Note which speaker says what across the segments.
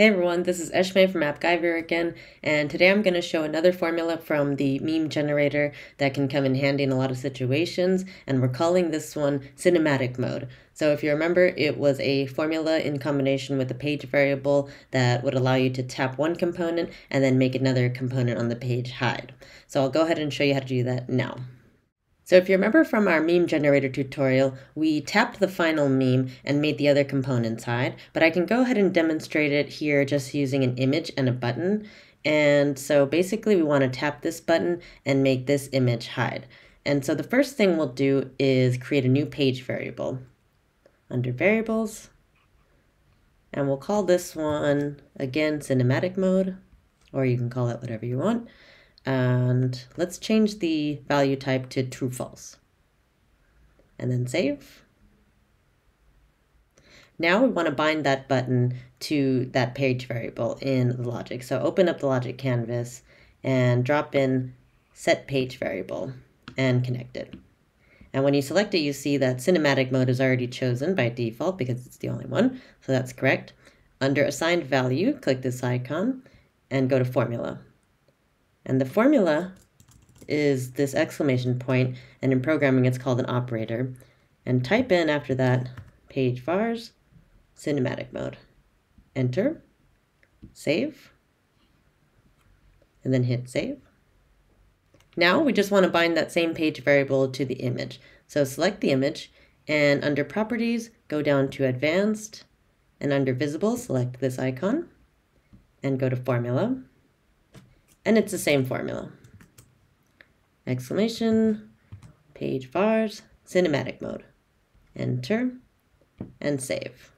Speaker 1: Hey everyone, this is Eshme from AppGyver again, and today I'm going to show another formula from the meme generator that can come in handy in a lot of situations, and we're calling this one cinematic mode. So if you remember, it was a formula in combination with a page variable that would allow you to tap one component and then make another component on the page hide. So I'll go ahead and show you how to do that now. So if you remember from our meme generator tutorial, we tapped the final meme and made the other components hide, but I can go ahead and demonstrate it here just using an image and a button. And so basically we want to tap this button and make this image hide. And so the first thing we'll do is create a new page variable under variables. And we'll call this one, again, cinematic mode, or you can call it whatever you want. And let's change the value type to true false. And then save. Now we want to bind that button to that page variable in the logic. So open up the logic canvas and drop in set page variable and connect it. And when you select it, you see that cinematic mode is already chosen by default because it's the only one. So that's correct. Under assigned value, click this icon and go to formula. And the formula is this exclamation point, and in programming it's called an operator. And type in after that page vars cinematic mode. Enter, save, and then hit save. Now we just want to bind that same page variable to the image. So select the image and under properties, go down to advanced and under visible, select this icon and go to formula and it's the same formula. Exclamation, page vars, cinematic mode. Enter and save.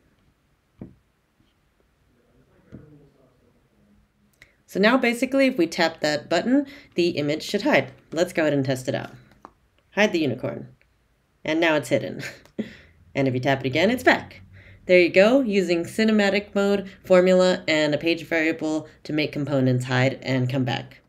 Speaker 1: So now basically if we tap that button, the image should hide. Let's go ahead and test it out. Hide the unicorn. And now it's hidden. and if you tap it again, it's back. There you go, using cinematic mode, formula, and a page variable to make components hide and come back.